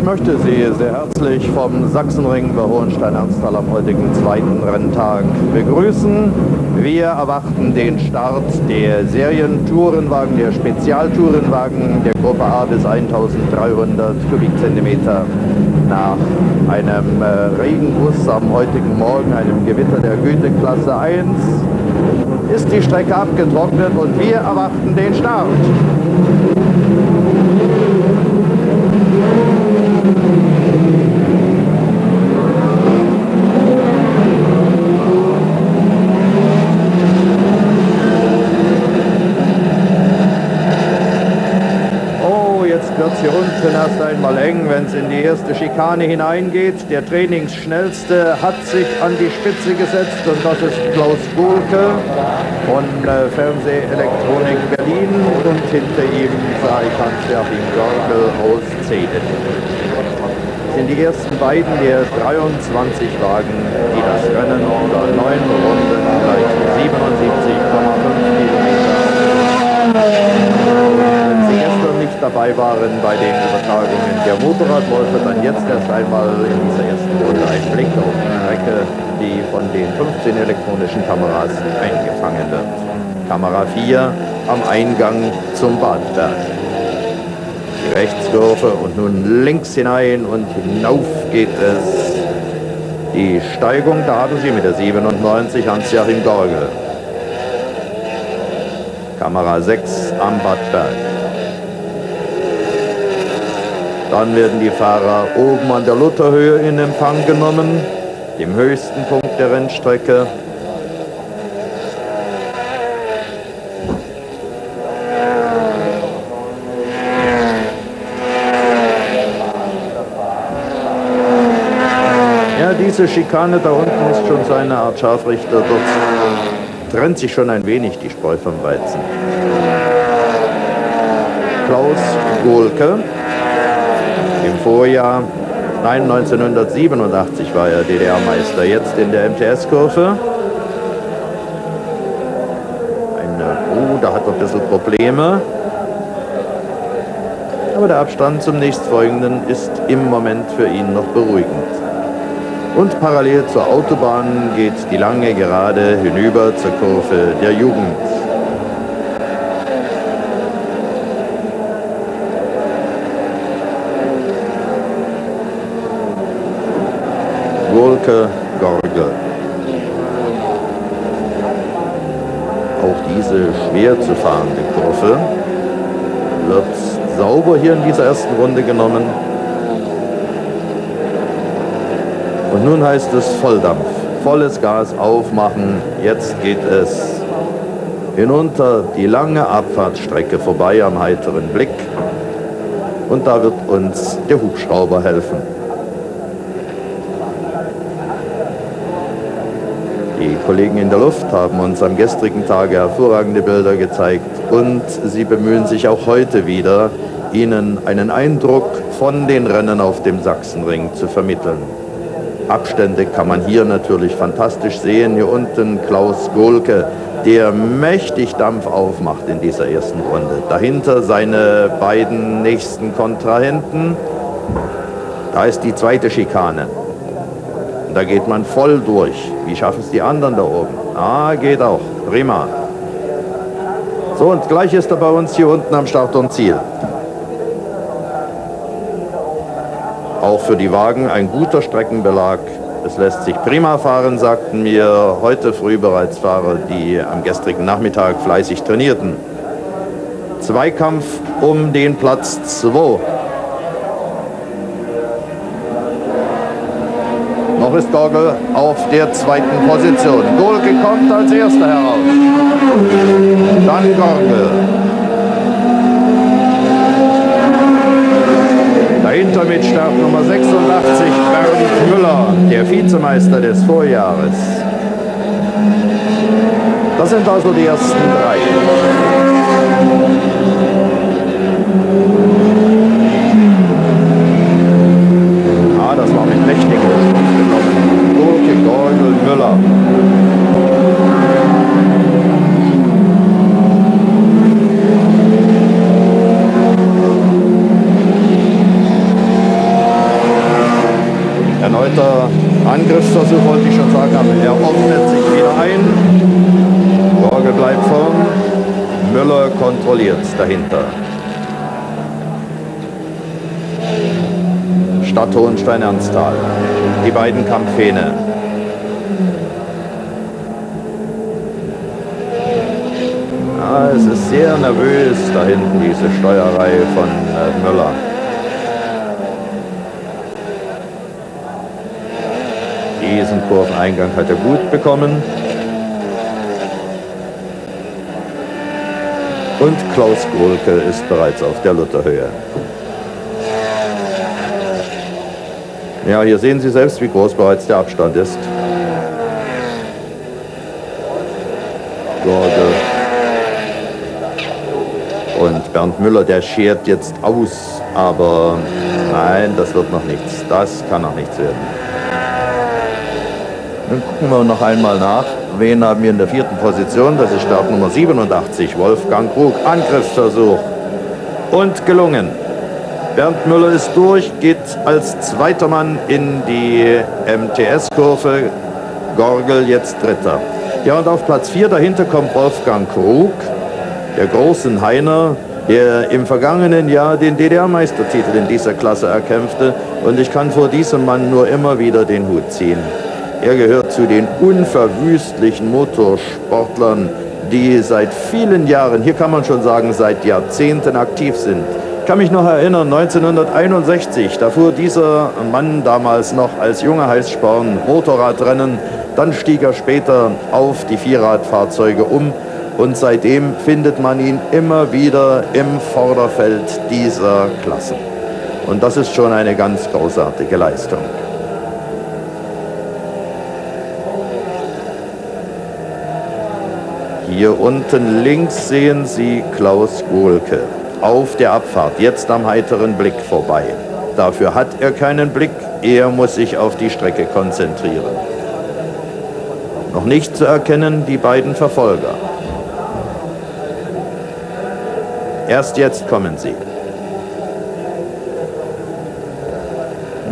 Ich möchte Sie sehr herzlich vom Sachsenring bei Hohenstein-Ernsthal am heutigen zweiten Renntag begrüßen. Wir erwarten den Start der Serientourenwagen, der Spezialtourenwagen der Gruppe A bis 1300 Kubikzentimeter. Nach einem äh, Regenguss am heutigen Morgen, einem Gewitter der Güteklasse 1, ist die Strecke abgetrocknet und wir erwarten den Start. Thank you. Wird es hier unten erst einmal eng, wenn es in die erste Schikane hineingeht. Der Trainingsschnellste hat sich an die Spitze gesetzt und das ist Klaus Bulke von äh, Fernsehelektronik Berlin und hinter ihm ich Hans-Joachim Görgel aus Zeden. Das sind die ersten beiden der 23 Wagen, die das Rennen unter neun Runden gleich 77,5 Kilometer dabei waren bei den Übertragungen der Motorradläufer, dann jetzt erst einmal in dieser ersten Runde ein Blick auf die Strecke, die von den 15 elektronischen Kameras eingefangen wird. Kamera 4 am Eingang zum Badberg. Die Rechtskurve und nun links hinein und hinauf geht es. Die Steigung, da haben Sie mit der 97 Hans-Joachim Gorgel. Kamera 6 am Badberg. Dann werden die Fahrer oben an der Lutherhöhe in Empfang genommen, dem höchsten Punkt der Rennstrecke. Ja, diese Schikane da unten ist schon so eine Art Scharfrichter. Dort trennt sich schon ein wenig die Spreu vom Weizen. Klaus Gohlke Vorjahr, nein, 1987 war er DDR-Meister, jetzt in der MTS-Kurve. Oh, da hat er ein bisschen Probleme. Aber der Abstand zum nächstfolgenden ist im Moment für ihn noch beruhigend. Und parallel zur Autobahn geht die lange Gerade hinüber zur Kurve der Jugend. Wolke Gorge. Auch diese schwer zu fahrende Kurve wird sauber hier in dieser ersten Runde genommen. Und nun heißt es Volldampf. Volles Gas aufmachen. Jetzt geht es hinunter die lange Abfahrtsstrecke vorbei am heiteren Blick. Und da wird uns der Hubschrauber helfen. Die Kollegen in der Luft haben uns am gestrigen Tage hervorragende Bilder gezeigt und sie bemühen sich auch heute wieder, Ihnen einen Eindruck von den Rennen auf dem Sachsenring zu vermitteln. Abstände kann man hier natürlich fantastisch sehen. Hier unten Klaus Gohlke, der mächtig Dampf aufmacht in dieser ersten Runde. Dahinter seine beiden nächsten Kontrahenten. Da ist die zweite Schikane. Und da geht man voll durch. Wie schaffen es die anderen da oben? Ah, geht auch. Prima. So, und gleich ist er bei uns hier unten am Start und Ziel. Auch für die Wagen ein guter Streckenbelag. Es lässt sich prima fahren, sagten mir heute früh bereits Fahrer, die am gestrigen Nachmittag fleißig trainierten. Zweikampf um den Platz 2. Ist Gorgel auf der zweiten Position. Golke kommt als erster heraus. Dann Gorgel. Dahinter mit Start Nummer 86 Bernd Müller, der Vizemeister des Vorjahres. Das sind also die ersten drei. Ah, mit mächtigen Gurke, Gorgel, Müller. Stadt Hohenstein-Ernsthal. Die beiden Kampfhähne. Ja, es ist sehr nervös da hinten, diese Steuerreihe von äh, Müller. Diesen Kurveneingang hat er gut bekommen. Und Klaus Gohlke ist bereits auf der Lutherhöhe. Ja, hier sehen Sie selbst, wie groß bereits der Abstand ist. Gorge. Und Bernd Müller, der schert jetzt aus, aber nein, das wird noch nichts. Das kann noch nichts werden. Dann gucken wir noch einmal nach. Wen haben wir in der vierten Position? Das ist Startnummer 87, Wolfgang Krug. Angriffsversuch. Und gelungen. Bernd Müller ist durch, geht als zweiter Mann in die MTS-Kurve. Gorgel jetzt dritter. Ja, und auf Platz 4 dahinter kommt Wolfgang Krug, der großen Heiner, der im vergangenen Jahr den DDR-Meistertitel in dieser Klasse erkämpfte. Und ich kann vor diesem Mann nur immer wieder den Hut ziehen. Er gehört zu den unverwüstlichen Motorsportlern, die seit vielen Jahren, hier kann man schon sagen, seit Jahrzehnten aktiv sind. Ich kann mich noch erinnern, 1961, da fuhr dieser Mann damals noch als junger Heißsporn Motorradrennen. Dann stieg er später auf die Vierradfahrzeuge um und seitdem findet man ihn immer wieder im Vorderfeld dieser Klassen. Und das ist schon eine ganz großartige Leistung. Hier unten links sehen Sie Klaus Gohlke auf der Abfahrt, jetzt am heiteren Blick vorbei. Dafür hat er keinen Blick, er muss sich auf die Strecke konzentrieren. Noch nicht zu erkennen die beiden Verfolger. Erst jetzt kommen sie.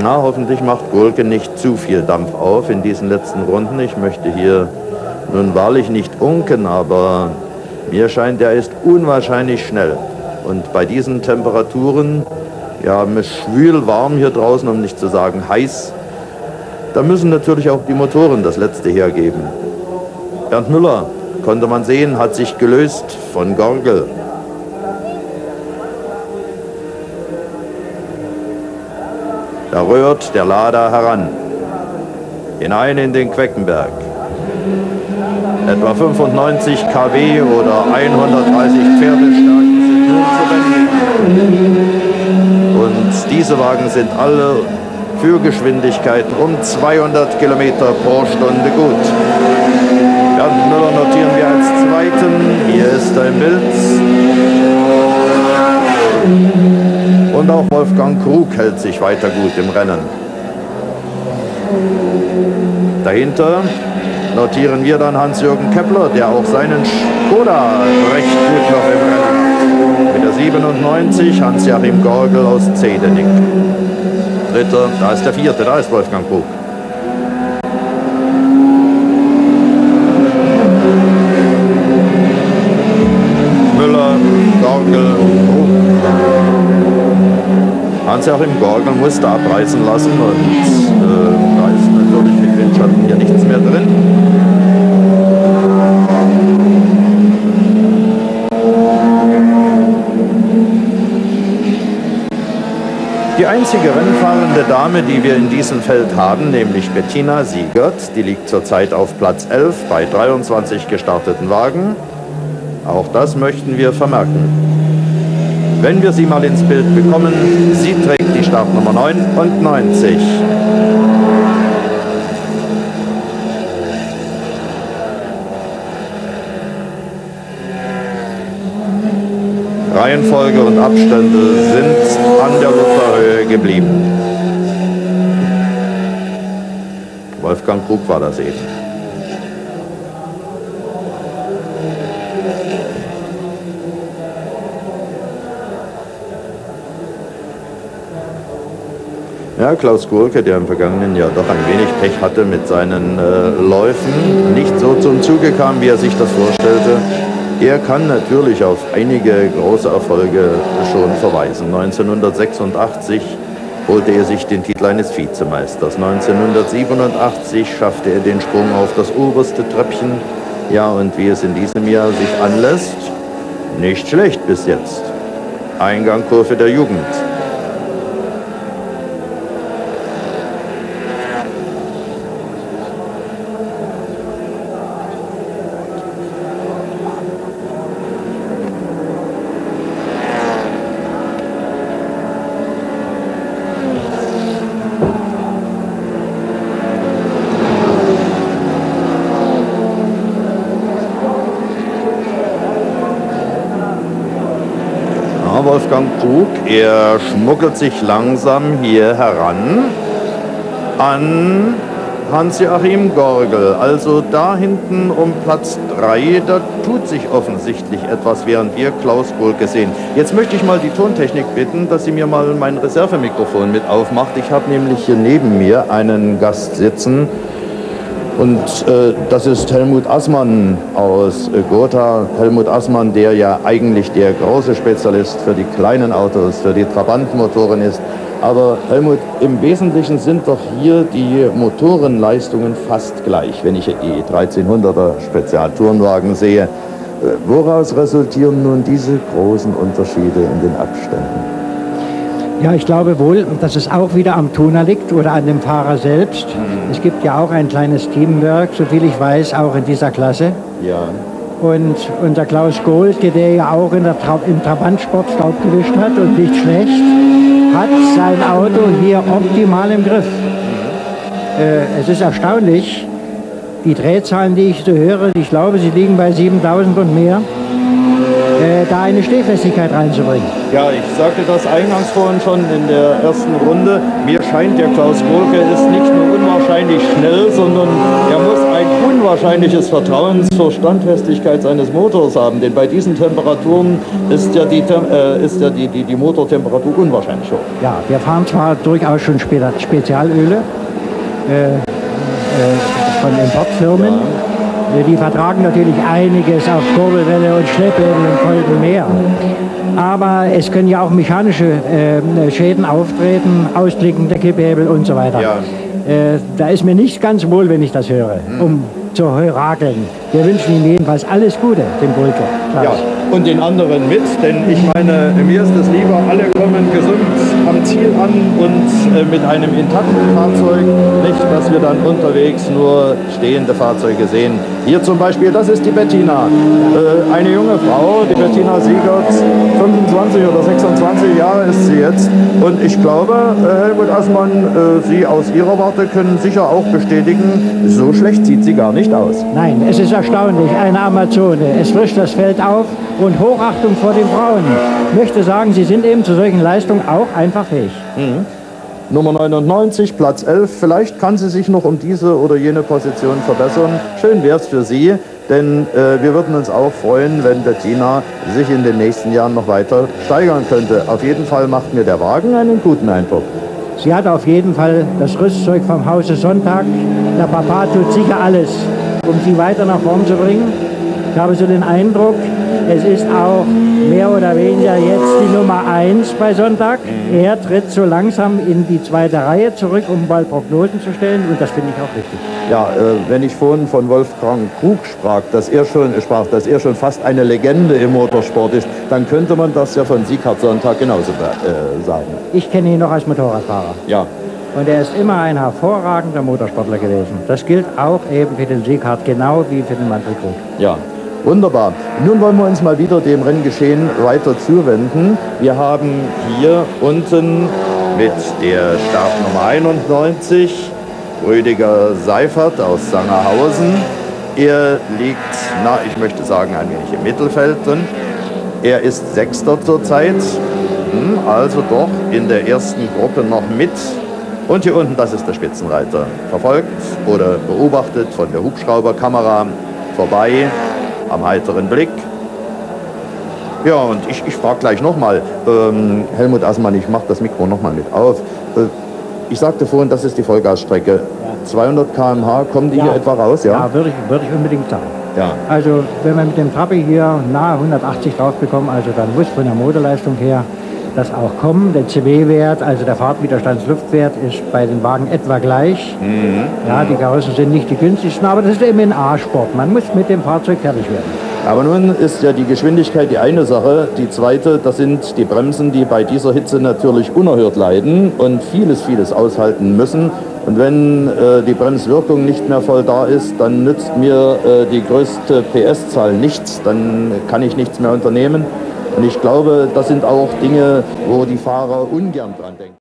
Na, hoffentlich macht Gulke nicht zu viel Dampf auf in diesen letzten Runden. Ich möchte hier nun wahrlich nicht unken, aber mir scheint, er ist unwahrscheinlich schnell. Und bei diesen Temperaturen, ja, es schwül warm hier draußen, um nicht zu sagen heiß, da müssen natürlich auch die Motoren das Letzte hergeben. Bernd Müller, konnte man sehen, hat sich gelöst von Gorgel. Da rührt der Lader heran, hinein in den Queckenberg etwa 95 kW oder 130 Pferdestärken sind nun zu bändigen. Und diese Wagen sind alle für Geschwindigkeiten um 200 Kilometer pro Stunde gut. Bernd Müller notieren wir als Zweiten. Hier ist im Bild. Und auch Wolfgang Krug hält sich weiter gut im Rennen. Dahinter notieren wir dann Hans-Jürgen Kepler, der auch seinen Skoda recht gut noch im Rennen der 97 Hans-Joachim Gorgel aus Zedenik. Dritter, da ist der vierte, da ist Wolfgang Krug. Müller, Gorgel. Hans-Joachim Gorgel musste abreißen lassen und äh, da ist natürlich mit Windschatten hier nichts mehr drin. Die einzige rennfahrende Dame, die wir in diesem Feld haben, nämlich Bettina Siegert, die liegt zurzeit auf Platz 11 bei 23 gestarteten Wagen. Auch das möchten wir vermerken. Wenn wir sie mal ins Bild bekommen, sie trägt die Startnummer 99. Reihenfolge und Abstände sind an der Lutherhöhe geblieben. Wolfgang Krug war das eben. Ja, Klaus Gurke, der im vergangenen Jahr doch ein wenig Pech hatte mit seinen äh, Läufen, nicht so zum Zuge kam, wie er sich das vorstellte. Er kann natürlich auf einige große Erfolge schon verweisen. 1986 holte er sich den Titel eines Vizemeisters. 1987 schaffte er den Sprung auf das oberste Treppchen. Ja, und wie es in diesem Jahr sich anlässt, nicht schlecht bis jetzt. Eingangkurve der Jugend. Wolfgang Krug. Er schmuggelt sich langsam hier heran an Hans-Joachim Gorgel. Also da hinten um Platz 3, da tut sich offensichtlich etwas, während wir Klaus Gohlke sehen. Jetzt möchte ich mal die Tontechnik bitten, dass sie mir mal mein Reservemikrofon mit aufmacht. Ich habe nämlich hier neben mir einen Gast sitzen, und äh, das ist Helmut Assmann aus Gotha. Helmut Assmann, der ja eigentlich der große Spezialist für die kleinen Autos, für die Trabantmotoren ist. Aber Helmut, im Wesentlichen sind doch hier die Motorenleistungen fast gleich, wenn ich die 1300er Spezialtourenwagen sehe. Äh, woraus resultieren nun diese großen Unterschiede in den Abständen? Ja, ich glaube wohl, dass es auch wieder am Tuner liegt oder an dem Fahrer selbst. Mhm. Es gibt ja auch ein kleines Teamwork, soviel ich weiß, auch in dieser Klasse. Ja. Und unser Klaus Gohlke, der ja auch in der Tra im Trabantsport Staub gewischt hat und nicht schlecht, hat sein Auto hier optimal im Griff. Mhm. Äh, es ist erstaunlich, die Drehzahlen, die ich so höre, ich glaube, sie liegen bei 7000 und mehr äh, da eine Stehfestigkeit reinzubringen. Ja, ich sagte das eingangs vorhin schon in der ersten Runde. Mir scheint, der Klaus Kohlke ist nicht nur unwahrscheinlich schnell, sondern er muss ein unwahrscheinliches Vertrauen zur Standfestigkeit seines Motors haben. Denn bei diesen Temperaturen ist ja die, äh, ist ja die, die, die Motortemperatur unwahrscheinlich hoch. Ja, wir fahren zwar durchaus schon Spezialöle äh, äh, von Importfirmen. Ja die vertragen natürlich einiges auf Kurbelwelle und Schleppwelle und Kolben mehr. Aber es können ja auch mechanische äh, Schäden auftreten, Ausklicken der Kipphebel und so weiter. Ja. Äh, da ist mir nicht ganz wohl, wenn ich das höre, hm. um zu heurakeln. Wir wünschen ihm jedenfalls alles Gute, dem Bulke. Ja, und den anderen mit, denn ich meine, mir ist es lieber, alle kommen gesund am Ziel an und äh, mit einem intakten Fahrzeug, nicht, dass wir dann unterwegs nur stehende Fahrzeuge sehen. Hier zum Beispiel, das ist die Bettina, äh, eine junge Frau, die Bettina Siegert, 25 oder 26 Jahre ist sie jetzt. Und ich glaube, äh, Helmut Assmann, äh, Sie aus Ihrer Warte können sicher auch bestätigen, so schlecht sieht sie gar nicht nicht aus. Nein, es ist erstaunlich, eine Amazone. Es frischt das Feld auf und Hochachtung vor den Frauen. Ich möchte sagen, sie sind eben zu solchen Leistungen auch einfach fähig. Mhm. Nummer 99, Platz 11. Vielleicht kann sie sich noch um diese oder jene Position verbessern. Schön wäre es für Sie, denn äh, wir würden uns auch freuen, wenn Bettina sich in den nächsten Jahren noch weiter steigern könnte. Auf jeden Fall macht mir der Wagen einen guten Eindruck. Sie hat auf jeden Fall das Rüstzeug vom Hause Sonntag. Der Papa tut sicher alles, um sie weiter nach vorn zu bringen. Ich habe so den Eindruck, es ist auch mehr oder weniger jetzt die Nummer 1 bei Sonntag. Mhm. Er tritt so langsam in die zweite Reihe zurück, um mal Prognosen zu stellen und das finde ich auch richtig. Ja, äh, wenn ich vorhin von Wolfgang Krug sprach, dass er schon sprach, dass er schon fast eine Legende im Motorsport ist, dann könnte man das ja von Sieghard Sonntag genauso äh, sagen. Ich kenne ihn noch als Motorradfahrer. Ja. Und er ist immer ein hervorragender Motorsportler gewesen. Das gilt auch eben für den Sieghard, genau wie für den Manfred Krug. Ja, Wunderbar. Nun wollen wir uns mal wieder dem Renngeschehen weiter zuwenden. Wir haben hier unten mit der Startnummer 91 Rüdiger Seifert aus Sangerhausen. Er liegt, na, ich möchte sagen, ein wenig im Mittelfeld drin. Er ist Sechster zurzeit, hm, also doch in der ersten Gruppe noch mit. Und hier unten, das ist der Spitzenreiter. Verfolgt oder beobachtet von der Hubschrauberkamera vorbei am heiteren Blick. Ja, und ich, ich frage gleich nochmal, ähm, Helmut Assmann, ich mache das Mikro nochmal mit auf. Äh, ich sagte vorhin, das ist die Vollgasstrecke. Ja. 200 km/h, kommen die ja. hier etwa raus? Ja, ja würde ich, würd ich unbedingt sagen. Ja. Also wenn wir mit dem Trabi hier nahe 180 drauf bekommen, also dann muss von der Motorleistung her das auch kommen. Der CW-Wert, also der Fahrtwiderstandsluftwert, ist bei den Wagen etwa gleich. Mhm. Ja, die Karossen sind nicht die günstigsten, aber das ist eben ein A-Sport. Man muss mit dem Fahrzeug fertig werden. Aber nun ist ja die Geschwindigkeit die eine Sache. Die zweite, das sind die Bremsen, die bei dieser Hitze natürlich unerhört leiden und vieles, vieles aushalten müssen. Und wenn äh, die Bremswirkung nicht mehr voll da ist, dann nützt mir äh, die größte PS-Zahl nichts. Dann kann ich nichts mehr unternehmen. Und ich glaube, das sind auch Dinge, wo die Fahrer ungern dran denken.